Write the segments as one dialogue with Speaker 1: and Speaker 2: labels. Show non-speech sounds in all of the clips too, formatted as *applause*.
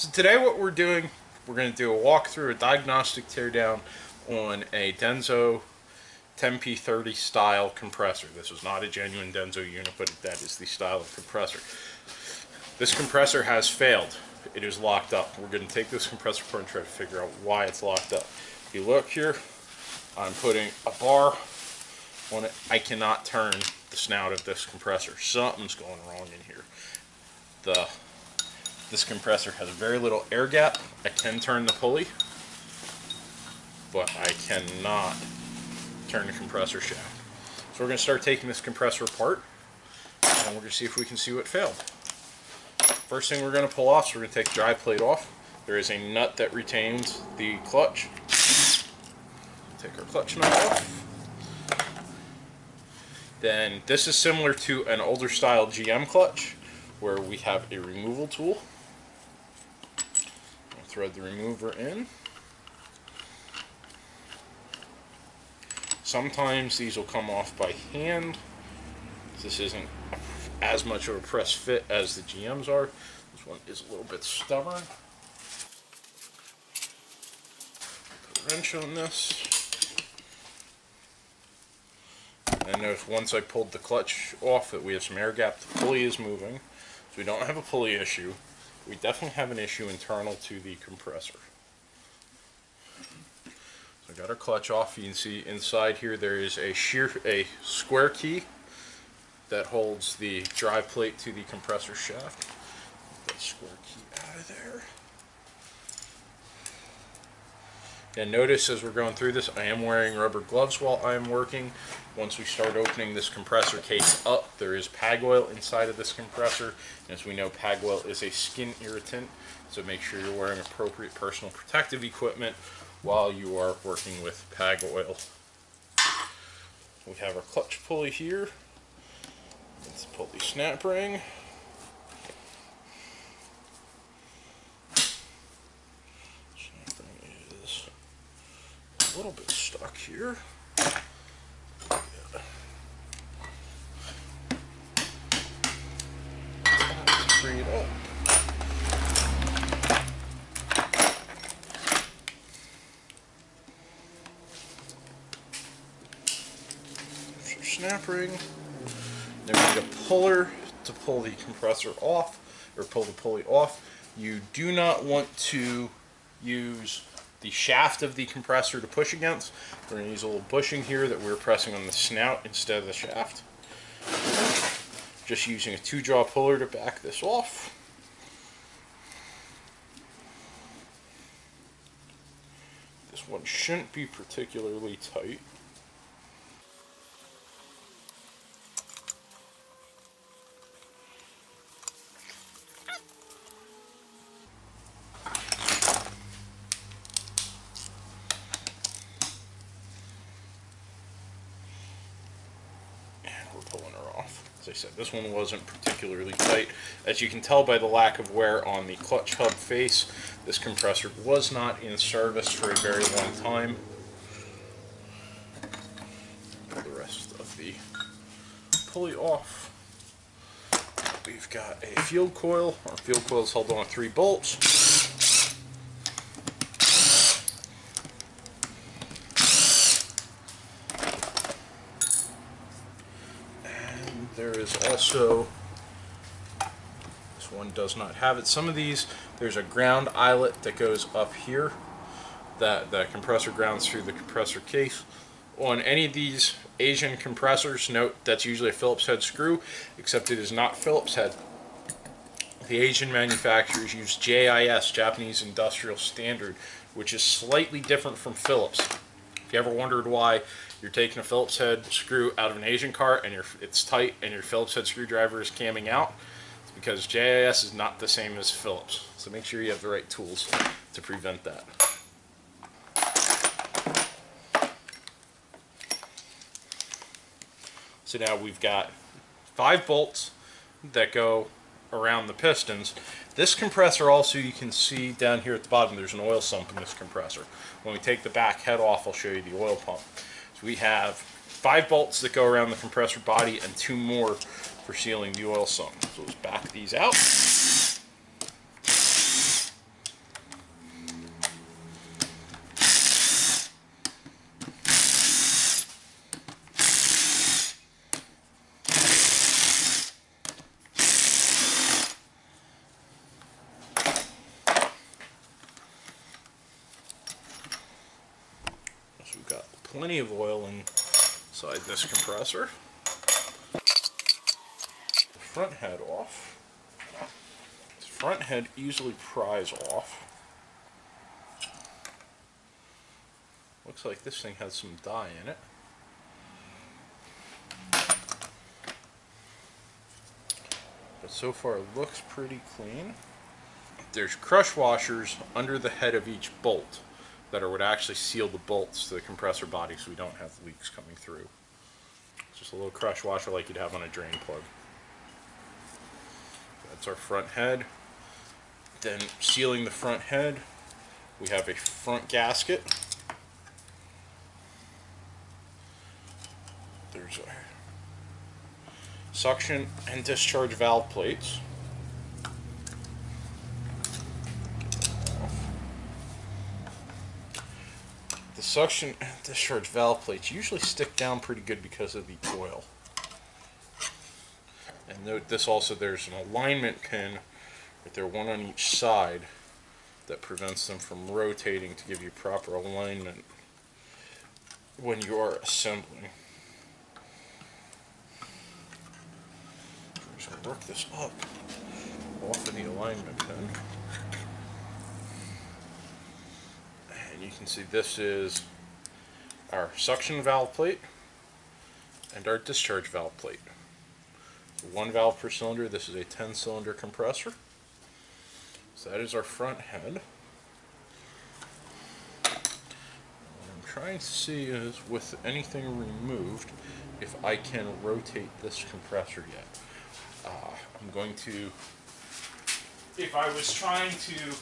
Speaker 1: So today what we're doing, we're going to do a walkthrough, a diagnostic teardown on a Denso 10P30 style compressor. This is not a genuine Denso unit, but that is the style of compressor. This compressor has failed. It is locked up. We're going to take this compressor apart and try to figure out why it's locked up. If you look here, I'm putting a bar on it. I cannot turn the snout of this compressor. Something's going wrong in here. The this compressor has very little air gap. I can turn the pulley, but I cannot turn the compressor shaft. So we're going to start taking this compressor apart, and we're going to see if we can see what failed. First thing we're going to pull off is we're going to take the drive plate off. There is a nut that retains the clutch. Take our clutch nut off. Then this is similar to an older style GM clutch where we have a removal tool. Thread the remover in. Sometimes these will come off by hand. This isn't as much of a press fit as the GMs are. This one is a little bit stubborn. Put a wrench on this. And notice once I pulled the clutch off that we have some air gap, the pulley is moving. So we don't have a pulley issue. We definitely have an issue internal to the compressor. So I got our clutch off. You can see inside here there is a shear, a square key that holds the drive plate to the compressor shaft. Get that square key out of there. And notice as we're going through this, I am wearing rubber gloves while I am working. Once we start opening this compressor case up, there is pag oil inside of this compressor. As we know, pag oil is a skin irritant, so make sure you're wearing appropriate personal protective equipment while you are working with pag oil. We have our clutch pulley here. Let's pull the snap ring. a little bit stuck here. Free it up. snap ring. Then we need a puller to pull the compressor off, or pull the pulley off. You do not want to use the shaft of the compressor to push against. We're going to use a little bushing here that we're pressing on the snout instead of the shaft. Just using a two-jaw puller to back this off. This one shouldn't be particularly tight. Pulling her off. As I said, this one wasn't particularly tight. As you can tell by the lack of wear on the clutch hub face, this compressor was not in service for a very long time. Pull the rest of the pulley off. We've got a field coil. Our field coil is held on three bolts. There is also, this one does not have it. Some of these, there's a ground eyelet that goes up here that the compressor grounds through the compressor case. On any of these Asian compressors, note that's usually a Phillips head screw, except it is not Phillips head. The Asian manufacturers use JIS, Japanese Industrial Standard, which is slightly different from Phillips. If you ever wondered why you're taking a Phillips head screw out of an Asian car and it's tight and your Phillips head screwdriver is camming out, it's because JIS is not the same as Phillips. So make sure you have the right tools to prevent that. So now we've got five bolts that go around the pistons. This compressor also, you can see down here at the bottom, there's an oil sump in this compressor. When we take the back head off, I'll show you the oil pump. We have five bolts that go around the compressor body and two more for sealing the oil sump. So let's back these out. Plenty of oil inside this compressor. front head off. Front head easily pries off. Looks like this thing has some dye in it. But so far it looks pretty clean. There's crush washers under the head of each bolt that are what actually seal the bolts to the compressor body so we don't have leaks coming through. It's just a little crush washer like you'd have on a drain plug. That's our front head. Then sealing the front head, we have a front gasket. There's a suction and discharge valve plates. Suction *clears throat* discharge valve plates usually stick down pretty good because of the oil. And note this also, there's an alignment pin right there, one on each side, that prevents them from rotating to give you proper alignment when you are assembling. So work this up off of the alignment pin. And you can see this is our suction valve plate and our discharge valve plate. One valve per cylinder, this is a 10 cylinder compressor. So that is our front head. What I'm trying to see is with anything removed, if I can rotate this compressor yet. Uh, I'm going to, if I was trying to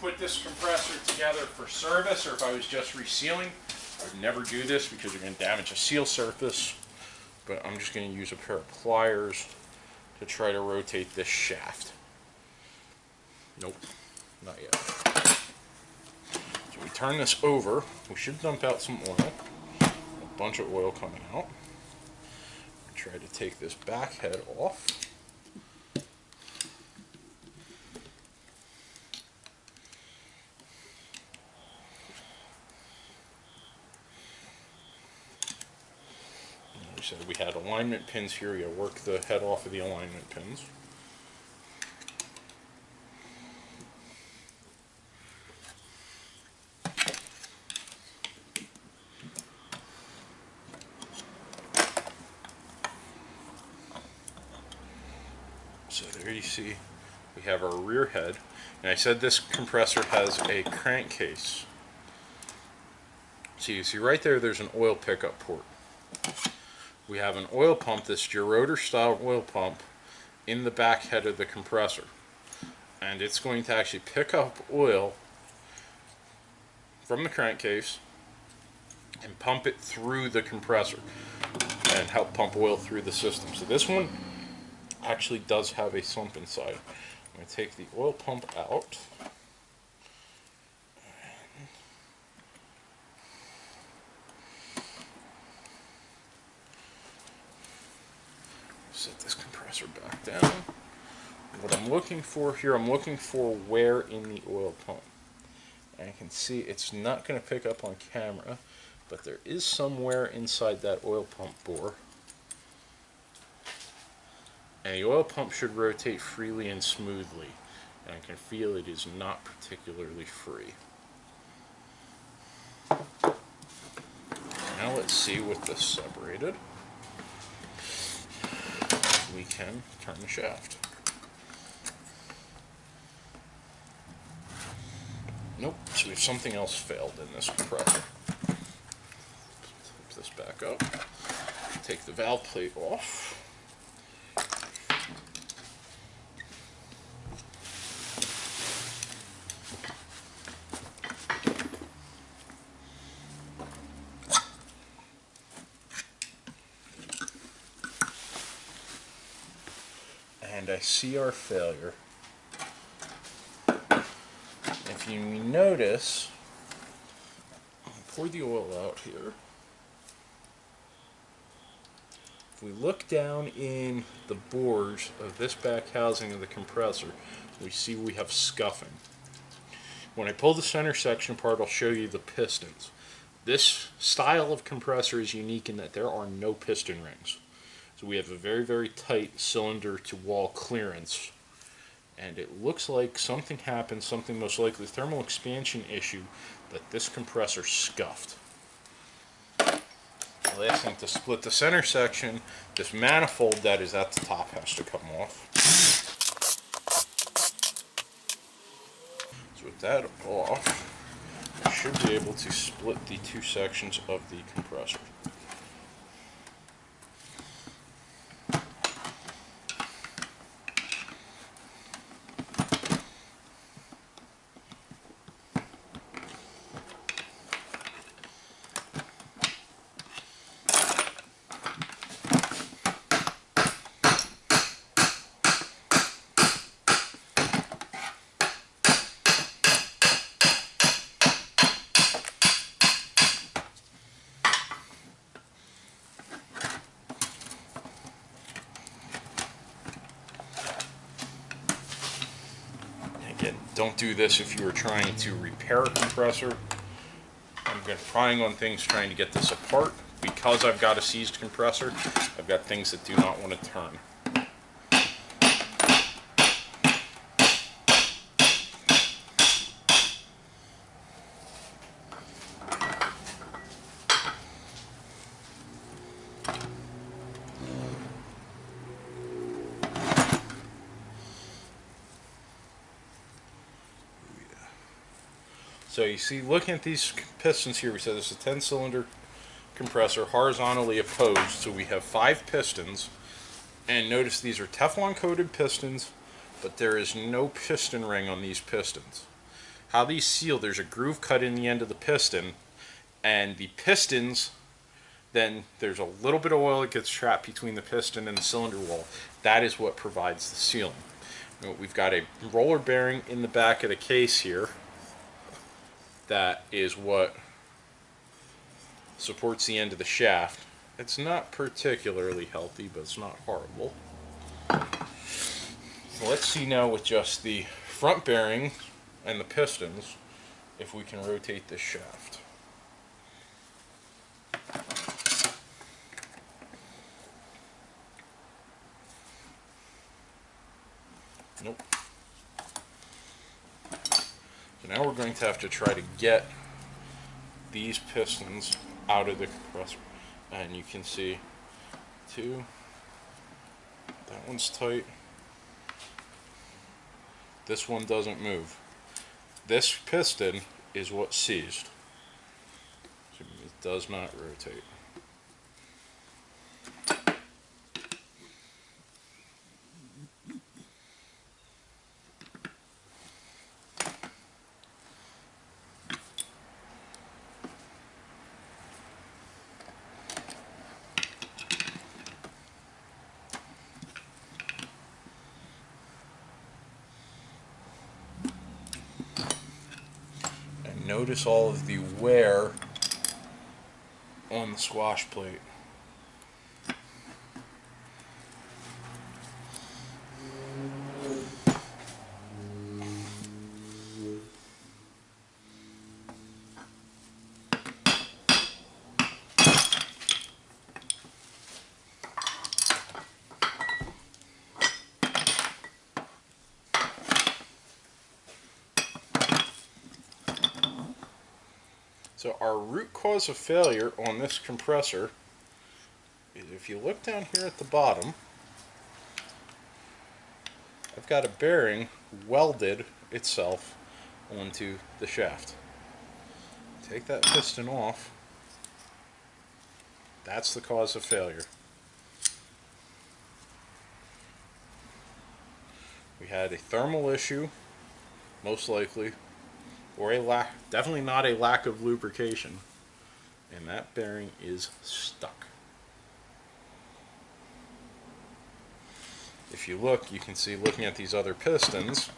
Speaker 1: put this compressor together for service or if I was just resealing, I would never do this because you're going to damage a seal surface. But I'm just going to use a pair of pliers to try to rotate this shaft. Nope, not yet. So we turn this over. We should dump out some oil. A bunch of oil coming out try to take this back head off. Said we had alignment pins here. We work the head off of the alignment pins. So there you see we have our rear head. And I said this compressor has a crankcase. So you see right there, there's an oil pickup port. We have an oil pump, this gerotor style oil pump, in the back head of the compressor. And it's going to actually pick up oil from the crankcase and pump it through the compressor and help pump oil through the system. So this one actually does have a sump inside. I'm going to take the oil pump out. Set this compressor back down. What I'm looking for here, I'm looking for where in the oil pump. And I can see it's not going to pick up on camera, but there is somewhere inside that oil pump bore and the oil pump should rotate freely and smoothly. And I can feel it is not particularly free. Now let's see with this separated. We can turn the shaft. Nope, so we have something else failed in this compressor. Flip this back up. Take the valve plate off. and I see our failure. If you notice, pour the oil out here. If we look down in the bores of this back housing of the compressor, we see we have scuffing. When I pull the center section apart, I'll show you the pistons. this style of compressor is unique in that there are no piston rings. So we have a very, very tight cylinder to wall clearance. And it looks like something happened, something most likely thermal expansion issue, that this compressor scuffed. The last thing to split the center section, this manifold that is at the top has to come off. So with that off, I should be able to split the two sections of the compressor. Don't do this if you are trying to repair a compressor. I'm going prying on things trying to get this apart. Because I've got a seized compressor, I've got things that do not want to turn. So you see, looking at these pistons here, we said this is a 10 cylinder compressor horizontally opposed. So we have five pistons. And notice these are Teflon coated pistons, but there is no piston ring on these pistons. How these seal, there's a groove cut in the end of the piston, and the pistons, then there's a little bit of oil that gets trapped between the piston and the cylinder wall. That is what provides the sealing. We've got a roller bearing in the back of the case here that is what supports the end of the shaft. It's not particularly healthy, but it's not horrible. So let's see now with just the front bearing and the pistons if we can rotate this shaft. Nope. Now we're going to have to try to get these pistons out of the compressor. And you can see two, that one's tight. This one doesn't move. This piston is what seized. It does not rotate. Notice all of the wear on the swash plate. So our root cause of failure on this compressor is if you look down here at the bottom, I've got a bearing welded itself onto the shaft. Take that piston off. That's the cause of failure. We had a thermal issue, most likely, or a lack, definitely not a lack of lubrication. And that bearing is stuck. If you look, you can see looking at these other pistons,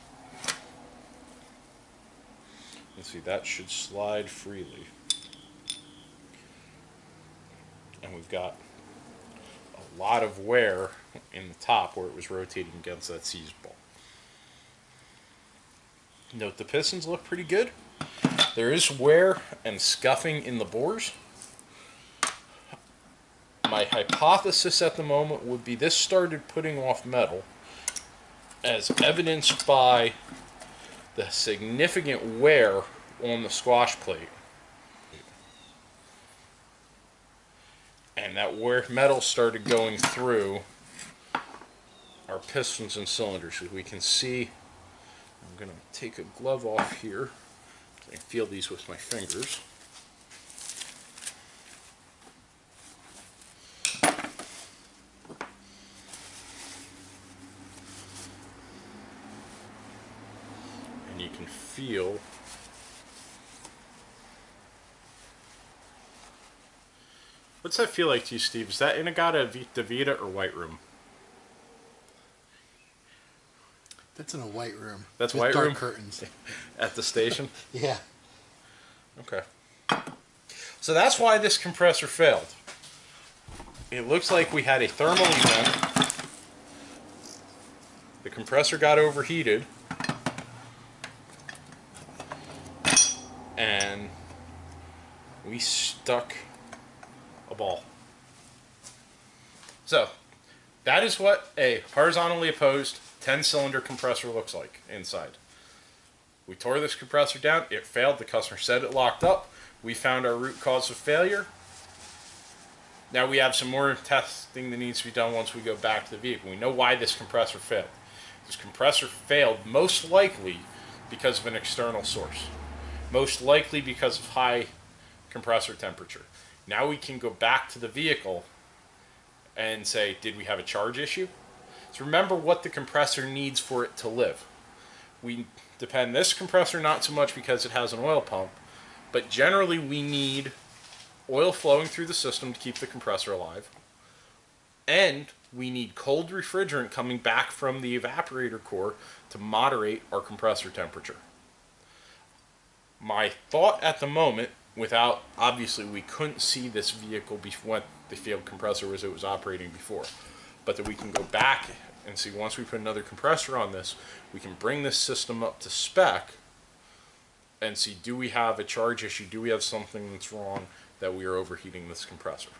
Speaker 1: you see that should slide freely. And we've got a lot of wear in the top where it was rotating against that seized ball. Note the pistons look pretty good. There is wear and scuffing in the bores. My hypothesis at the moment would be this started putting off metal as evidenced by the significant wear on the swash plate. And that wear metal started going through our pistons and cylinders. As we can see, going to take a glove off here. I feel these with my fingers. And you can feel What's that feel like to you, Steve? Is that Inagata V- Davita or White Room?
Speaker 2: That's in a white room.
Speaker 1: That's
Speaker 2: with
Speaker 1: white
Speaker 2: dark
Speaker 1: room?
Speaker 2: curtains. *laughs*
Speaker 1: At the station? *laughs*
Speaker 2: Yeah.
Speaker 1: Okay. So that's why this compressor failed. It looks like we had a thermal event. The compressor got overheated. And we stuck a ball. So, that is what a horizontally opposed 10 cylinder compressor looks like inside. We tore this compressor down. It failed. The customer said it locked up. We found our root cause of failure. Now we have some more testing that needs to be done once we go back to the vehicle. We know why this compressor failed. This compressor failed most likely because of an external source. Most likely because of high compressor temperature. Now we can go back to the vehicle and say, did we have a charge issue? So remember what the compressor needs for it to live. We depend this compressor not so much because it has an oil pump, but generally we need oil flowing through the system to keep the compressor alive. And we need cold refrigerant coming back from the evaporator core to moderate our compressor temperature. My thought at the moment, without obviously we couldn't see this vehicle before the field compressor was it was operating before, but that we can go back and see once we put another compressor on this, we can bring this system up to spec and see do we have a charge issue, do we have something that's wrong that we are overheating this compressor.